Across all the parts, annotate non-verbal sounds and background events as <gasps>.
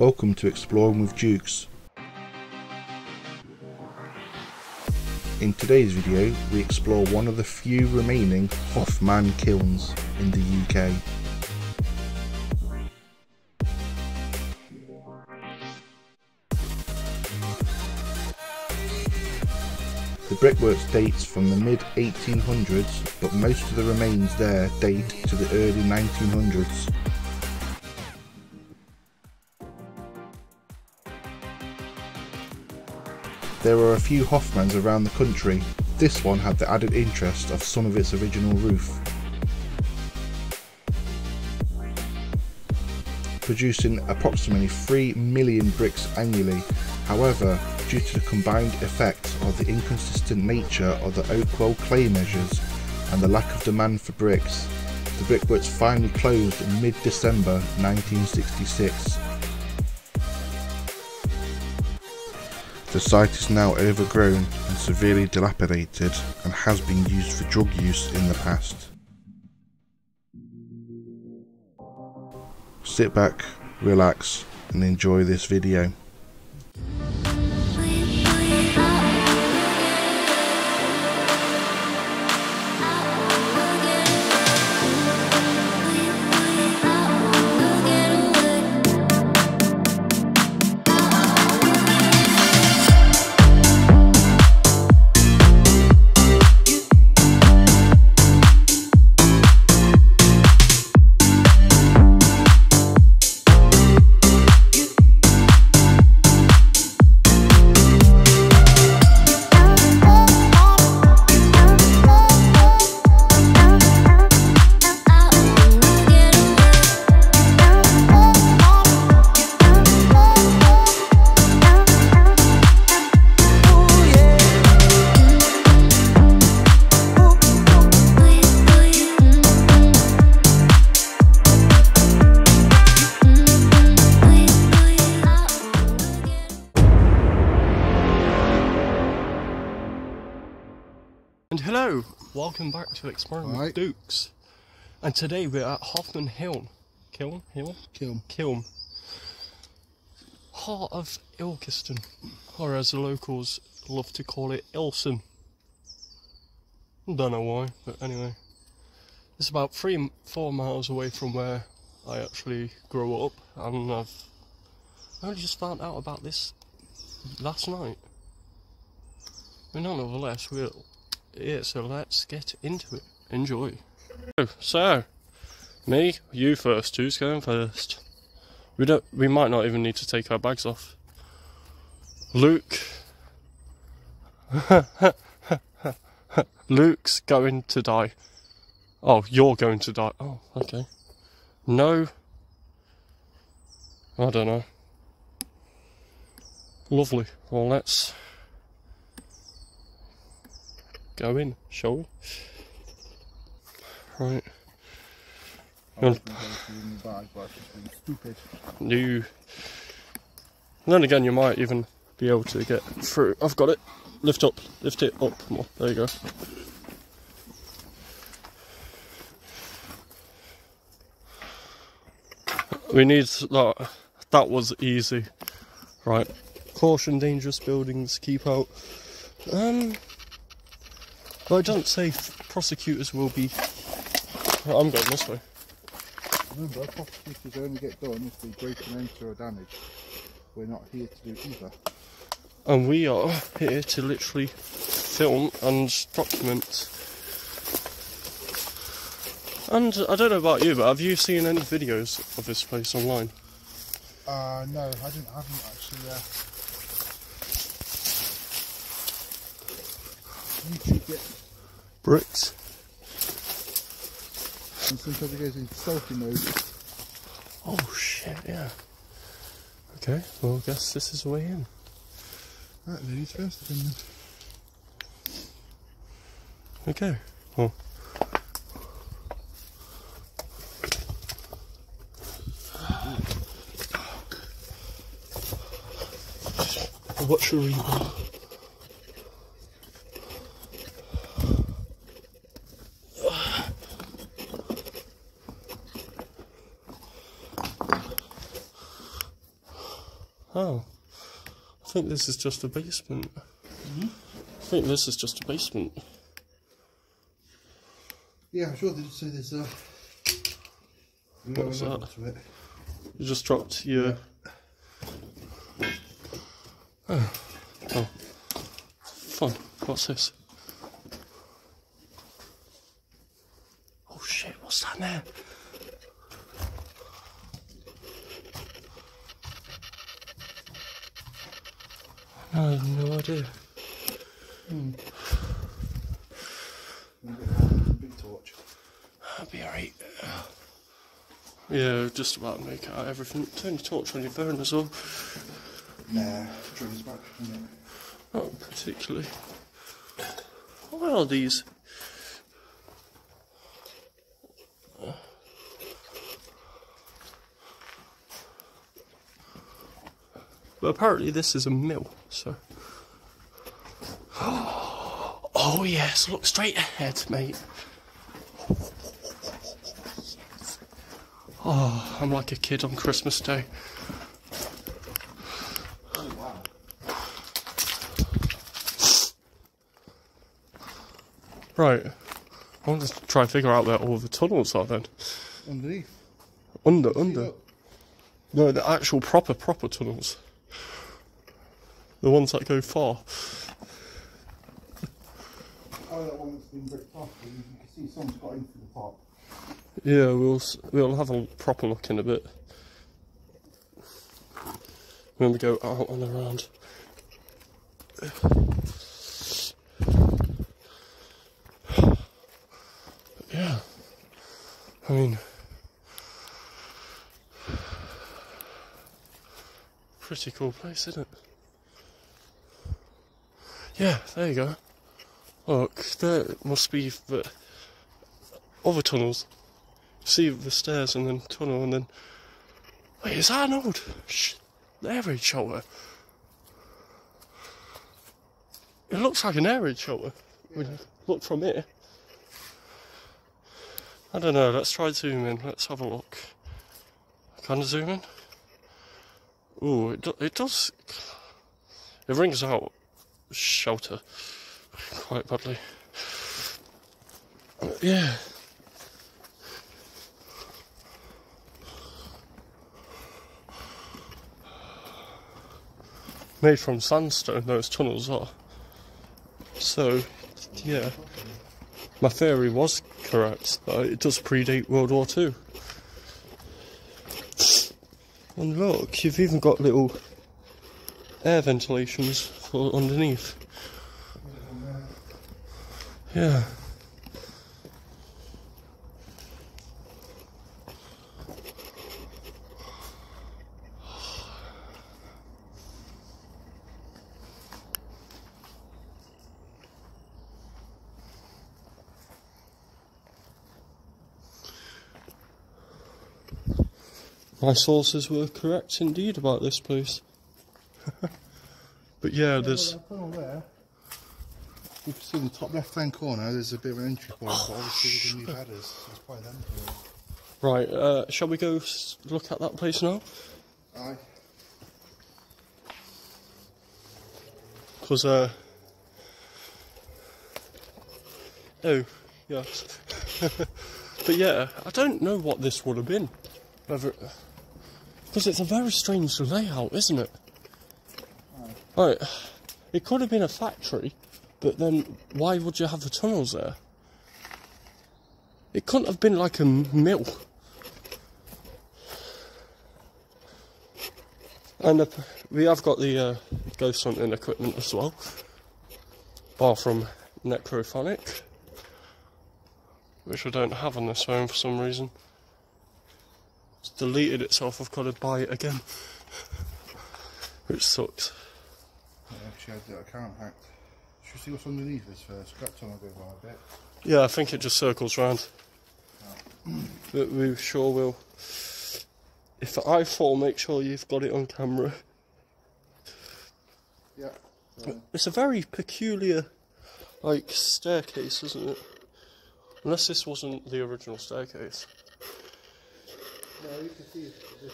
Welcome to Exploring with Dukes. In today's video we explore one of the few remaining Hoffman kilns in the UK. The brickworks dates from the mid 1800s but most of the remains there date to the early 1900s. There are a few Hoffmans around the country. This one had the added interest of some of its original roof. Producing approximately 3 million bricks annually. However, due to the combined effects of the inconsistent nature of the Oakwell clay measures and the lack of demand for bricks, the brickworks finally closed in mid-December 1966 The site is now overgrown and severely dilapidated and has been used for drug use in the past. Sit back, relax and enjoy this video. Welcome back to Exploring with Alright. Dukes. And today we're at Hoffman Hill. Kiln? Hill? Kiln. Kiln. Heart of Ilkeston. Or as the locals love to call it, Ilson. Don't know why, but anyway. It's about three, four miles away from where I actually grew up, and I've only just found out about this last night. But nonetheless, we'll yeah, so let's get into it. Enjoy. So, me, you first. Who's going first? We don't. We might not even need to take our bags off. Luke. <laughs> Luke's going to die. Oh, you're going to die. Oh, okay. No. I don't know. Lovely. Well, let's go in, shall we? Right. You. Then again, you might even be able to get through. I've got it. Lift up. Lift it up more. There you go. We need that. That was easy. Right. Caution dangerous buildings. Keep out. Um. Well, it doesn't say prosecutors will be. Well, I'm going this way. Remember, prosecutors only get done if they break and enter or damage. We're not here to do either. and we are here to literally film and document. And I don't know about you, but have you seen any videos of this place online? Uh, no, I didn't, I haven't actually, uh... YouTube it, Bricks. and sometimes it goes into selfie mode. Oh shit, yeah. Okay, well, I guess this is the way in. Right, ladies first then. Okay, well. What should we do? Oh. I think this is just a basement. I think this is just a basement. Yeah, I'm sure they did say there's a. What was that? You just dropped your. Oh. oh. Fun. What's this? Oh shit, what's that there? I have no idea. Big torch. That'd be alright. Yeah, just about make out everything. Turn your torch on your phone as well. Nah, back? Not particularly. What are these? But apparently this is a mill, so. <gasps> Oh yes, look straight ahead, mate. Oh, I'm like a kid on Christmas Day. Oh wow. Right. I want to try and figure out where all the tunnels are then. Underneath. Under, under. No, the actual proper, proper tunnels. The ones that go far. Oh, that one that's been bricked off. You you can see someone's got into the top. Yeah, we'll we'll have a proper look in a bit. When we go out and around. But yeah, I mean, pretty cool place, isn't it? Yeah, there you go. Look, there must be the other tunnels see the stairs and then tunnel and then. Wait, is that an old sh- air raid shelter? It looks like an air raid shelter when you look from here. I don't know, let's try zoom in, let's have a look. Can I zoom in? Ooh, it, do- it does. It rings out shelter quite badly. Yeah. Made from sandstone, those tunnels are. So, yeah, my theory was correct. It does predate World War Two. And look, you've even got little air ventilations for underneath. Yeah. My sources were correct indeed about this place. <laughs> but yeah, there's. There. You can see in the top left hand corner there's a bit of an entry point, but obviously with the new headers, so it's probably them. Right, uh, shall we go look at that place now? Aye. Because, uh. Oh, yes. <laughs> but yeah, I don't know what this would have been. Whether. Because it's a very strange layout, isn't it? Right, it could have been a factory, but then why would you have the tunnels there? It couldn't have been like a mill. And we have got the uh, ghost hunting equipment as well. Bar from Necrophonic. Which I don't have on this phone for some reason. Deleted itself, I've got to buy it again. Which sucks. Yeah, she had the account hacked. Should we see what's underneath this first? That tunnel goes on a bit. Yeah, I think it just circles round. Oh. But we sure will. If I fall, make sure you've got it on camera. Yeah. So, It's a very peculiar, like, staircase, isn't it? Unless this wasn't the original staircase. No, you can see this.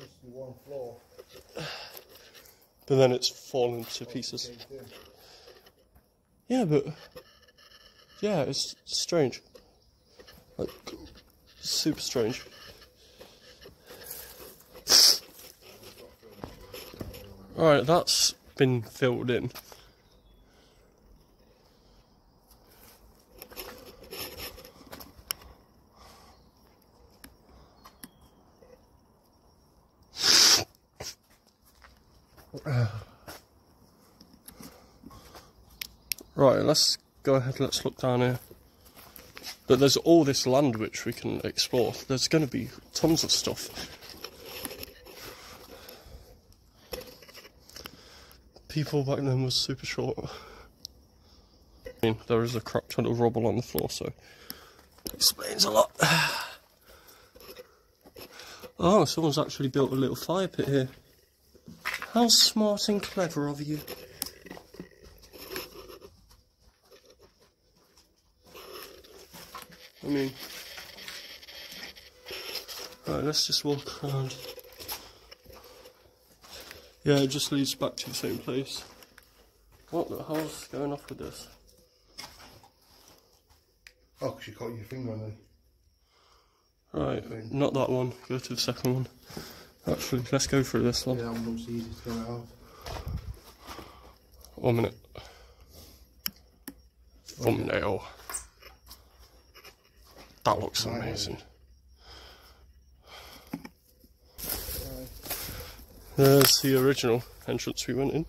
Is one floor. but then it's fallen to pieces. Yeah, but yeah, it's strange. Like super strange. Alright, that's been filled in. <sighs> Right, let's go ahead, let's look down here. But there's all this land which we can explore. There's going to be tons of stuff. People back then were super short. I mean, there is a crap ton of rubble on the floor, so explains a lot. <sighs> Oh, someone's actually built a little fire pit here. How smart and clever of you. I mean, right, let's just walk around. Yeah, it just leads back to the same place. What the hell's going off with this? Oh, because you caught your finger on it. Right, not that one. Go to the second one. Actually, let's go through this one. Yeah, that one looks easy to get out. One minute. Thumbnail. That looks amazing. There's the original entrance we went in.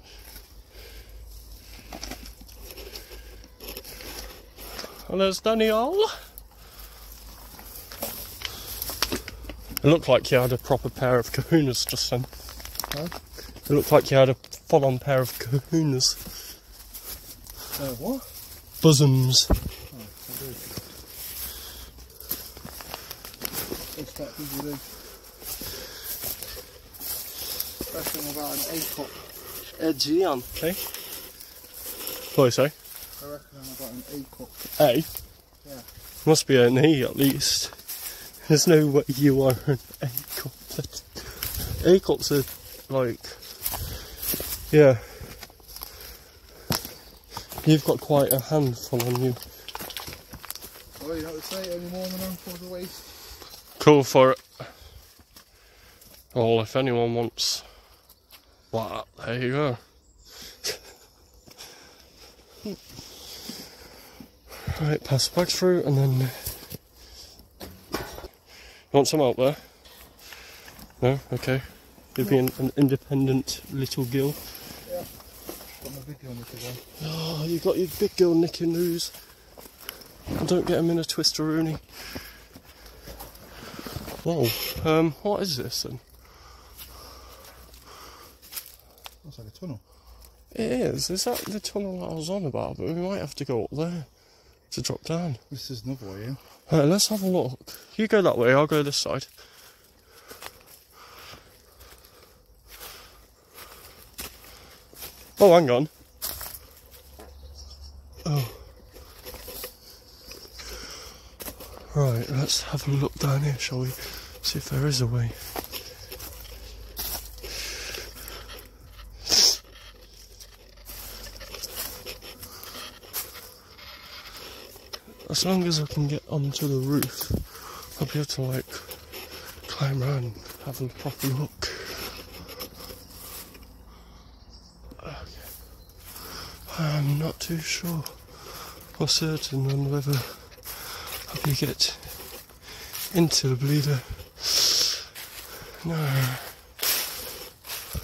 And there's Daniel. It looked like you had a proper pair of kahunas just then. Huh? It looked like you had a full on pair of kahunas. Uh, what? Bosoms. What's that thing you do? About an. Edgy on. Okay. What do you say? I reckon I'm about an cup. A? Yeah. Must be an E at least. There's no way you are an A cup. A cups are like. Yeah. You've got quite a handful on you. Oh, you don't say any more than I'm for the waste. Cool for it. Well, if anyone wants that, there you go. right, pass the bags through and then. Want some out there? No? Okay. You're being an independent little gill. Got my big one again. Oh, you got your big girl nicking. And don't get him in a twister rooney. Whoa. Um, what is this then? Looks like a tunnel. It is. Is that the tunnel I was on about? But we might have to go up there to drop down. This is another way in. Right, uh, let's have a look. You go that way, I'll go this side. Oh, hang on. Oh. Right, let's have a look down here, shall we? See if there is a way. As long as I can get onto the roof, I'll be able to like climb around and have a proper look. Okay. I'm not too sure or certain on whether I can get into the bleeder. No.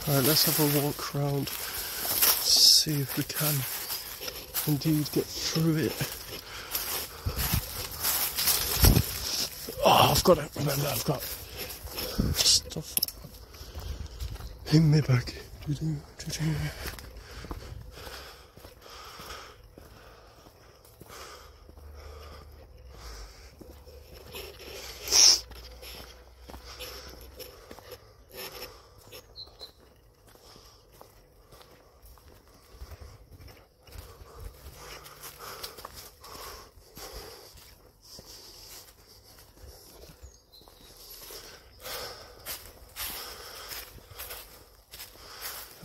Alright, let's have a walk around, see if we can indeed get through it. Oh, I've got it. Remember, I've got stuff in my bag.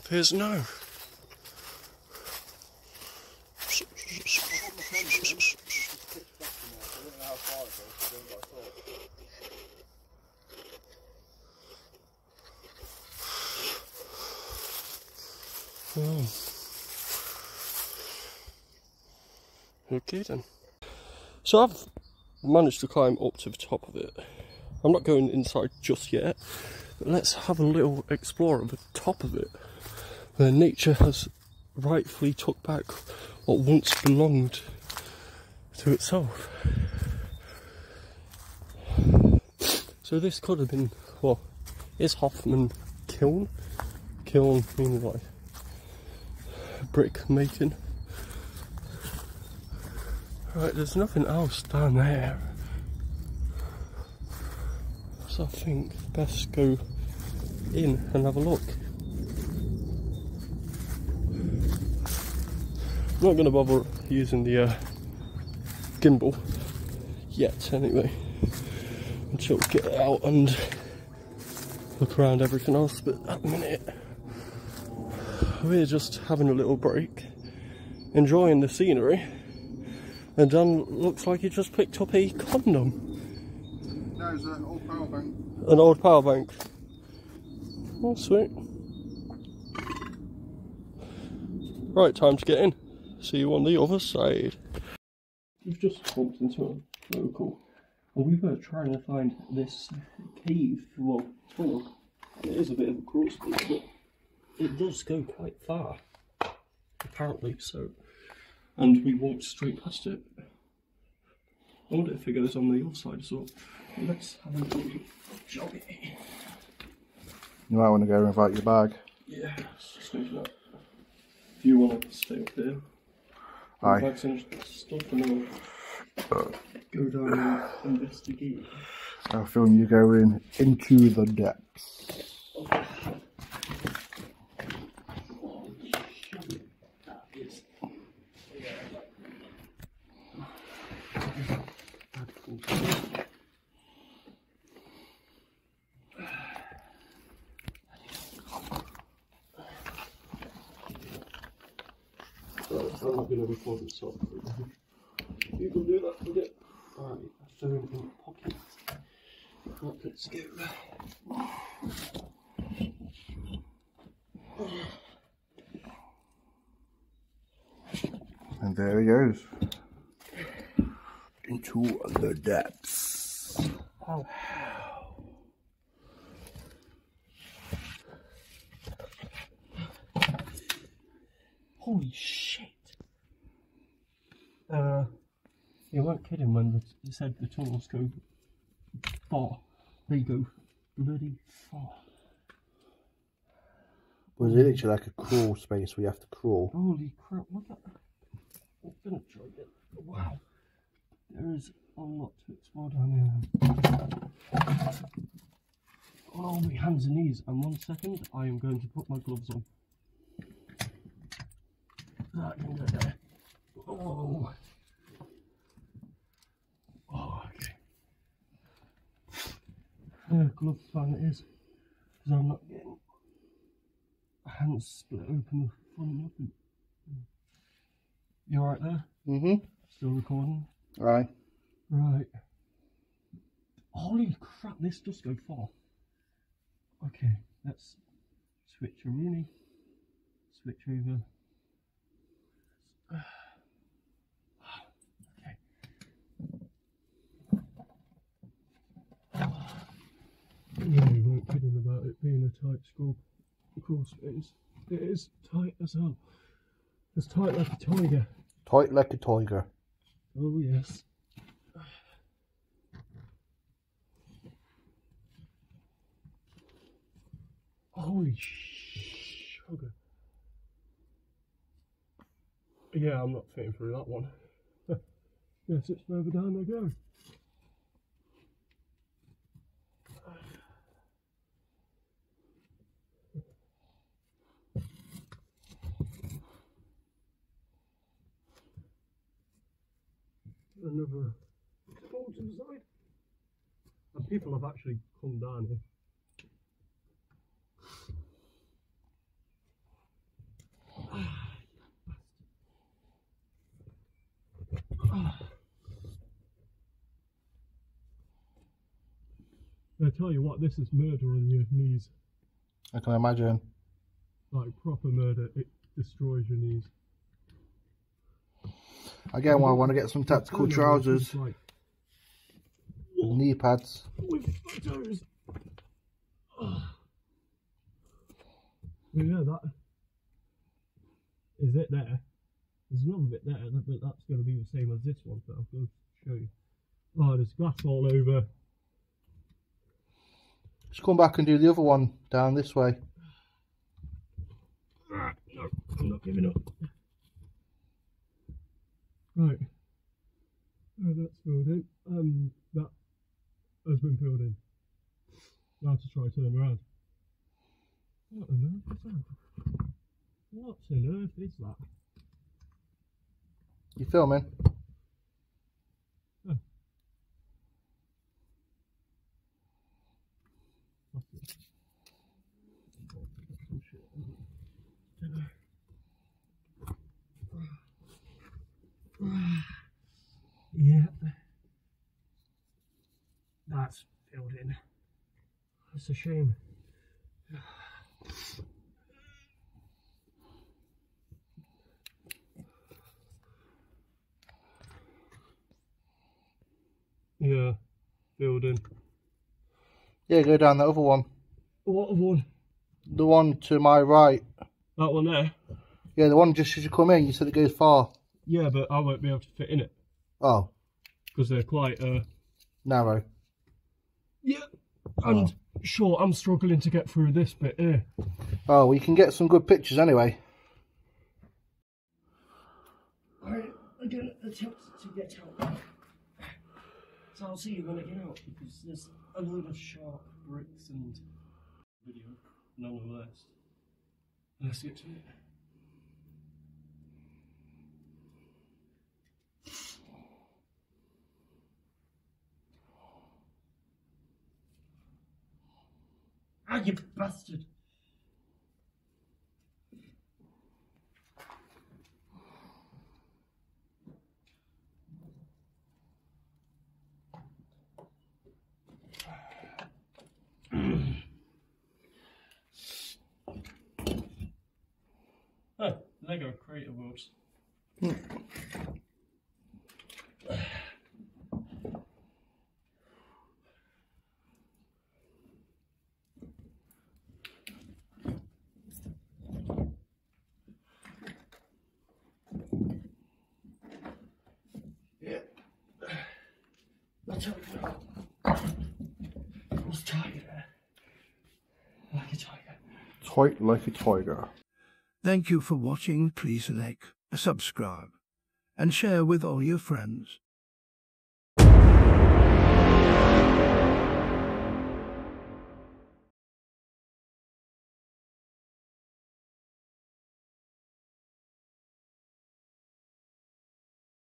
Appears no. Oh. Okay then. So I've managed to climb up to the top of it. I'm not going inside just yet, but let's have a little explore of the top of it, where nature has rightfully took back what once belonged to itself. So this could have been, well, is Hoffman kiln? Kiln meaning like brick making. Right, there's nothing else down there. So I think best go in and have a look. I'm not going to bother using the uh, gimbal yet anyway. Until we get out and look around everything else but at the minute we're just having a little break enjoying the scenery and Dan looks like he just picked up a condom. No, it's an old power bank. an old power bank. Oh sweet. Right time to get in see you on the other side? We've just bumped into a local. And we were trying to find this cave well tunnel it is a bit of a crawl space but it does go quite far apparently so. And we walked straight past it. I wonder if it goes on the other side as well. Let's have a little jog You might want to go and invite your bag. yeah just thinking that. If you want to stay up here Aye. and stuff and I'll go down and investigate I'll film you going into the depths. Right, I'm not going to record this off. You can do that for it. Alright, phone in the pocket. Right, let's go. And there he goes. Into the depths. Ow. Holy shit! Uh, you weren't kidding when the, you said the tunnels go far. They go bloody far. Was it literally like a crawl space where you have to crawl? Holy crap, look at that. I'm gonna try it. Wow. There is a lot to explore down here. Oh, my hands and knees. And one second, I am going to put my gloves on. That can get there. Oh, Yeah, glove fan it is. Because I'm not getting hands split open the from nothing. You alright there? Mm-hmm. Still recording? Right. Right. Holy crap, this does go far. Okay, let's switch a Rooney. Switch over. Okay. Yeah, we weren't kidding about it being a tight scrub crawl space. It is tight as hell. It's tight like a tiger. Tight like a tiger. Oh yes. Holy sugar. Yeah, I'm not fitting through that one. <laughs> yes, it's further down they go. another boat to the side. And people have actually come down here. <sighs> I tell you what, this is murder on your knees. I can imagine. Like proper murder, it destroys your knees. Again, well, I want to get some tactical trousers, it's Like, and knee pads. Yeah, that is it there. There's another bit there, but that's going to be the same as this one, so I'll go show you. Oh, there's glass all over. Just come back and do the other one down this way. Ah, no, I'm not giving up. Right. Oh, that's filled in. Um, that has been filled in. Now to try to turn around. What on earth is that? What on earth is that? You filming? Yeah. That's building. That's a shame. Yeah, building. Yeah, go down the other one. What one? The one to my right. That one there? Yeah, the one just as you come in, you said it goes far. Yeah, but I won't be able to fit in it Oh, because they're quite uh narrow. yeah. And sure, I'm struggling to get through this bit here. Oh, well, you can get some good pictures anyway. Alright, I'm gonna attempt to get out. So I'll see you when I get out because there's a load of sharp bricks and video nonetheless. Let's get to it. Ah, you bastard! Oh, Lego Creator Worlds. What's tiger? Like a tiger. Tight like a tiger. Thank you for watching. Please like, subscribe, and share with all your friends.